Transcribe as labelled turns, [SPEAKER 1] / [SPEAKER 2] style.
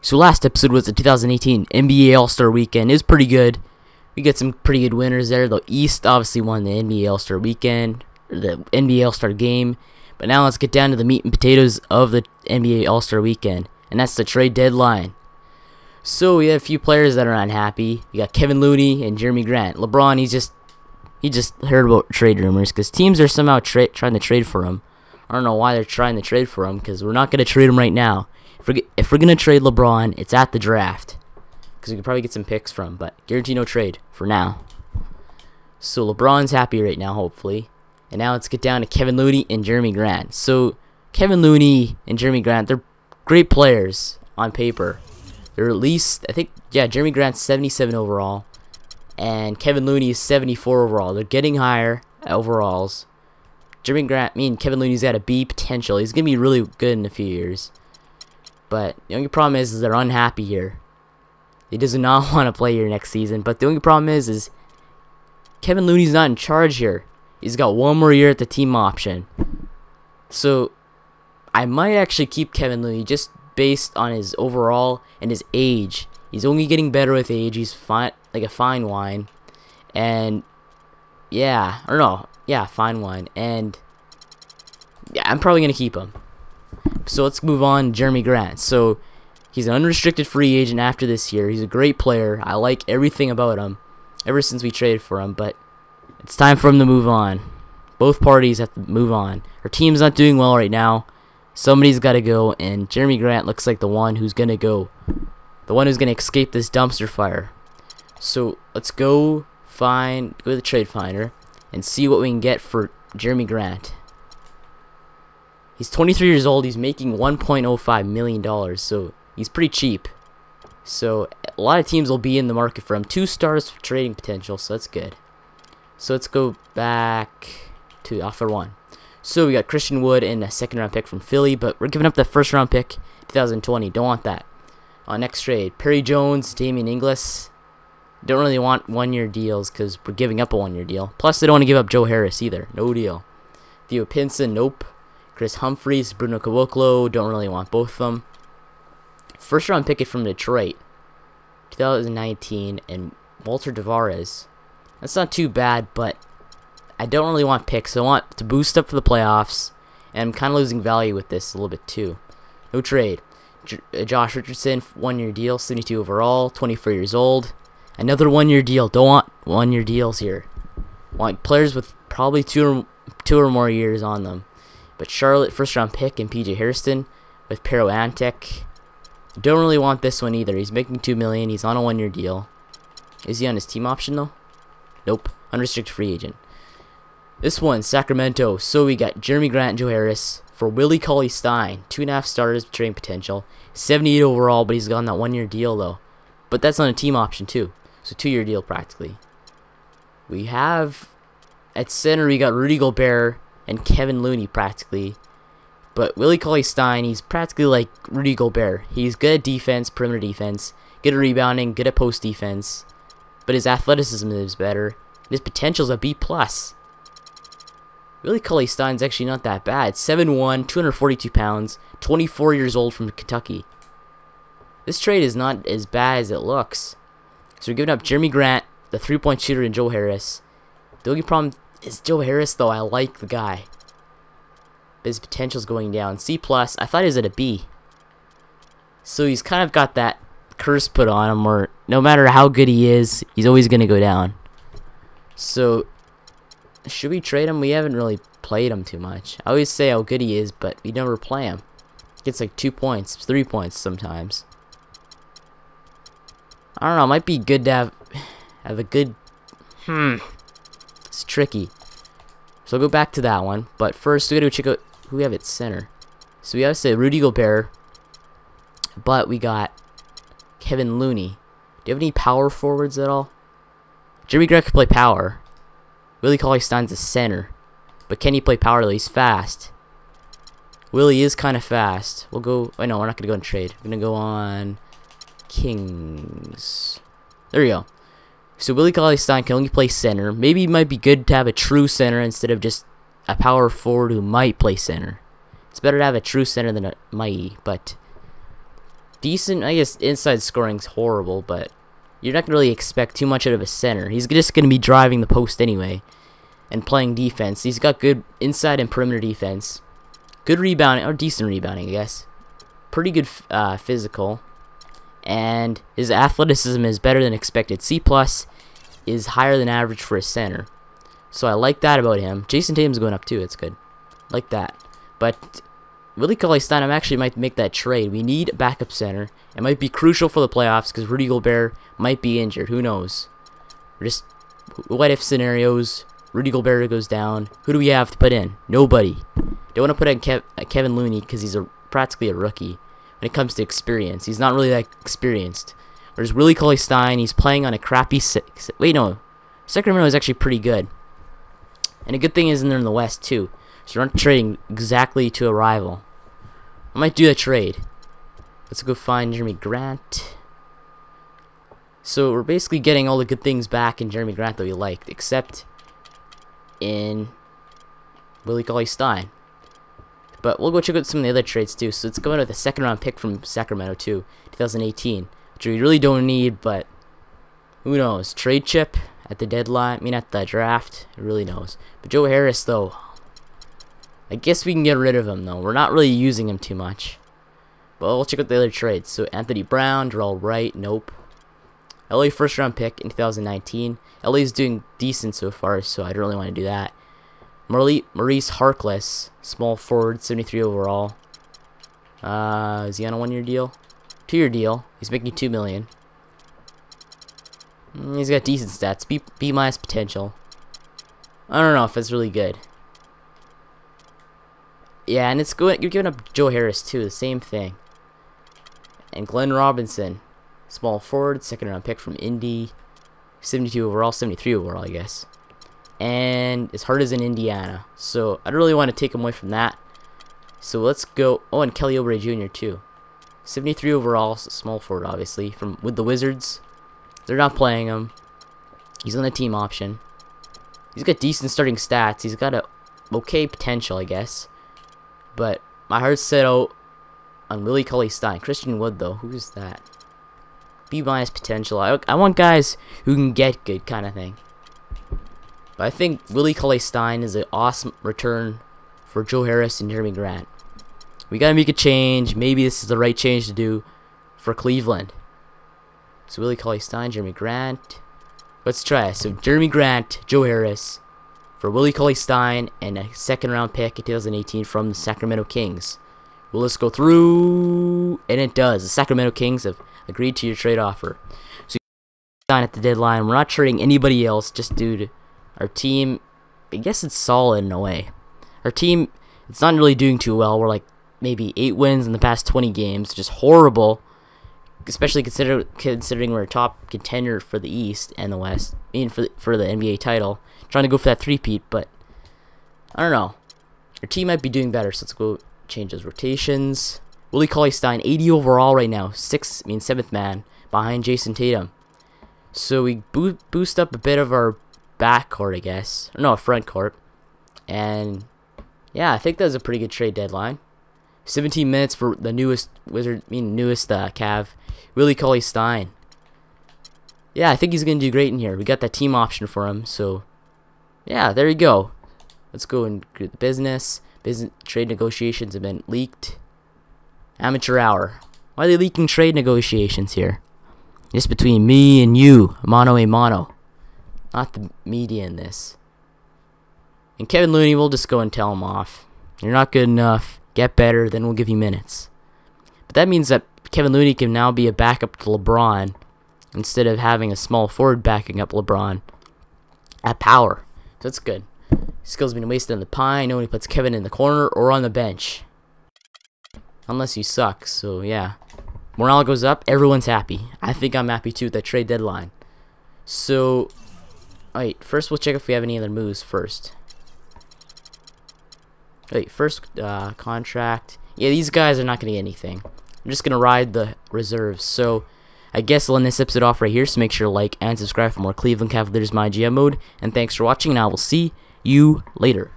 [SPEAKER 1] So last episode was the 2018 NBA All-Star Weekend. It was pretty good. We got some pretty good winners there. The East obviously won the NBA All-Star Weekend, the NBA All-Star Game. But now let's get down to the meat and potatoes of the NBA All-Star Weekend, and that's the trade deadline. So we have a few players that are unhappy. We got Kevin Looney and Jerami Grant. LeBron, he's just he just heard about trade rumors because teams are somehow trying to trade for him. I don't know why they're trying to trade for him because we're not going to trade him right now. If we're, if we're going to trade LeBron, it's at the draft because we could probably get some picks from, but guarantee no trade for now. So LeBron's happy right now, hopefully. And now let's get down to Kevin Looney and Jerami Grant. So Kevin Looney and Jerami Grant, they're great players on paper. They're at least, I think, yeah, Jerami Grant's 77 overall. And Kevin Looney is 74 overall. They're getting higher overalls. Jerami Grant, I mean, Kevin Looney's got a B potential. He's going to be really good in a few years. But the only problem is, is they're unhappy here. He does not want to play here next season. But the only problem is, is Kevin Looney's not in charge here. He's got one more year at the team option. So I might actually keep Kevin Looney just based on his overall and his age. He's only getting better with age. He's fine, like a fine wine, and yeah, or no, yeah, fine wine, and yeah, I'm probably gonna keep him. So let's move on. Jerami Grant. So he's an unrestricted free agent after this year. He's a great player. I like everything about him. Ever since we traded for him, but it's time for him to move on. Both parties have to move on. Our team's not doing well right now. Somebody's got to go, and Jerami Grant looks like the one who's going to go. The one who's going to escape this dumpster fire. So let's go find, go to the trade finder, and see what we can get for Jerami Grant. He's 23 years old. He's making 1.05 million dollars, so he's pretty cheap. So a lot of teams will be in the market for him. Two stars trading potential, so that's good. So let's go back to offer one. So we got Christian Wood and a second round pick from Philly, but we're giving up the first round pick 2020. Don't want that. Uh, next trade, Perry Jones, Damien Inglis. Don't really want one year deals because we're giving up a one year deal. Plus, they don't want to give up Joe Harris either. No deal. Theo Pinson, nope. Kris Humphries, Bruno Caboclo, don't really want both of them. First round pick from Detroit, 2019, and Walter Tavares. That's not too bad, but I don't really want picks. I want to boost up for the playoffs, and I'm kind of losing value with this a little bit too. No trade. J uh, Josh Richardson, one-year deal, 72 overall, 24 years old. Another one-year deal. Don't want one-year deals here. Want players with probably two or, two or more years on them. But Charlotte, first-round pick, and PJ Hairston with Pero Antic. Don't really want this one either. He's making 2 million. He's on a one-year deal. Is he on his team option though? Nope. Unrestricted free agent. This one, Sacramento. So we got Jerami Grant and Joe Harris for Willie Cauley Stein. Two and a half starters, trading potential. 78 overall, but he's got that one year deal though. But that's on a team option too. So two year deal practically. We have at center we got Rudy Gobert and Kevin Looney practically. But Willie Cauley Stein, he's practically like Rudy Gobert. He's good at defense, perimeter defense, good at rebounding, good at post defense. But his athleticism is better. His potential is a B plus. Willie Cauley Stein's actually not that bad. 7'1", 242 pounds, 24 years old from Kentucky. This trade is not as bad as it looks. So we're giving up Jerami Grant, the three-point shooter, and Joe Harris. The only problem is Joe Harris, though. I like the guy. But his potential's going down. C+, plus. I thought he was at a B. So he's kind of got that curse put on him where no matter how good he is, he's always going to go down. So should we trade him? We haven't really played him too much. I always say how good he is, but we never play him. Gets like two points, three points sometimes. I don't know. Might be good to have have a good. Hmm. It's tricky. So I'll go back to that one. But first, we gotta check out who we have at center. So we have to say Rudy Gobert. But we got Kevin Looney. Do you have any power forwards at all? Jimmy Grant can play power. Willie Cauley Stein's a center. But can he play power? He's fast. Willie is kind of fast. We'll go... Oh, no, we're not going to go and trade. We're going to go on... Kings. There we go. So Willie Cauley Stein can only play center. Maybe it might be good to have a true center instead of just a power forward who might play center. It's better to have a true center than a mighty, but... decent. I guess inside scoring's horrible, but you're not gonna really expect too much out of a center. He's just gonna be driving the post anyway, and playing defense. He's got good inside and perimeter defense, good rebounding or decent rebounding, I guess. Pretty good uh, physical, and his athleticism is better than expected. C plus is higher than average for a center, so I like that about him. Jayson Tatum's going up too. It's good, like that. But Willie Cauley Stein, I actually might make that trade. We need a backup center. It might be crucial for the playoffs because Rudy Gobert might be injured. Who knows? We're just what if scenarios. Rudy Gobert goes down. Who do we have to put in? Nobody. Don't want to put in Kev uh, Kevin Looney because he's a practically a rookie when it comes to experience. He's not really that experienced. There's Willie Cauley Stein. He's playing on a crappy. six. Wait, no. Sacramento is actually pretty good. And a good thing is in there in the West too. So we're not trading exactly to a rival. I might do a trade. Let's go find Jerami Grant. So we're basically getting all the good things back in Jerami Grant that we liked, except in Willie Cauley Stein. But we'll go check out some of the other trades too. So let's go with a second round pick from Sacramento too, 2018, which we really don't need, but who knows? Trade chip at the deadline, I mean at the draft, who really knows. But Joe Harris though, I guess we can get rid of him, though. We're not really using him too much. But we'll check out the other trades. So, Anthony Brown, Jarrell Wright, nope. LA first round pick in 2019. LA's doing decent so far, so I don't really want to do that. Maurice Harkless, small forward, 73 overall. Uh, is he on a one-year deal? Two-year deal. He's making two million. Mm, he's got decent stats. B B minus potential. I don't know if that's really good. Yeah, and it's good. You're giving up Joe Harris too. The same thing. And Glenn Robinson, small forward, second round pick from Indy, 72 overall, 73 overall, I guess. And as hard as in Indiana, so I don't really want to take him away from that. So let's go. Oh, and Kelly Oubre Jr. too, 73 overall, small forward, obviously from with the Wizards. They're not playing him. He's on the team option. He's got decent starting stats. He's got a okay potential, I guess. But my heart's set out on Willie Cauley Stein. Christian Wood, though, who's that? B minus potential. I, I want guys who can get good, kind of thing. But I think Willie Cauley Stein is an awesome return for Joe Harris and Jerami Grant. We gotta make a change. Maybe this is the right change to do for Cleveland. So Willie Cauley Stein, Jerami Grant. Let's try. it. So Jerami Grant, Joe Harris, for Willie Cauley Stein and a second round pick in 2018 from the Sacramento Kings. Will this go through? And it does. The Sacramento Kings have agreed to your trade offer. So sign at the deadline. We're not trading anybody else, just due to our team. I guess it's solid in a way. Our team, it's not really doing too well. We're like maybe eight wins in the past 20 games, just horrible. Especially consider, considering we're a top contender for the East and the West, mean for the, for the NBA title trying to go for that three-peat, but I don't know. Our team might be doing better, so let's go change those rotations. Willie Cauley Stein, 80 overall right now, six, I mean seventh man behind Jayson Tatum. So we boost up a bit of our back court, I guess. Or no, front court. And yeah, I think that was a pretty good trade deadline. 17 minutes for the newest Wizard, I mean newest uh, Cav, Willie Cauley Stein. Yeah, I think he's gonna do great in here. We got that team option for him, so yeah, there you go. Let's go and do the business. Business trade negotiations have been leaked. Amateur hour. Why are they leaking trade negotiations here? Just between me and you, mano a mano. Not the media in this. And Kevin Looney, we'll just go and tell him off. You're not good enough. Get better, then we'll give you minutes. But that means that Kevin Looney can now be a backup to LeBron instead of having a small forward backing up LeBron at power. So that's good. Skills being wasted on the pie. No one puts Kevin in the corner or on the bench. Unless you suck. So yeah. Morale goes up. Everyone's happy. I think I'm happy too with that trade deadline. So, wait. First, we'll check if we have any other moves first. Wait. First, uh, contract. Yeah, these guys are not gonna get anything. I'm just gonna ride the reserves. So. I guess I'll end this episode off right here, so make sure to like and subscribe for more Cleveland Cavaliers My GM mode. And thanks for watching, and I will see you later.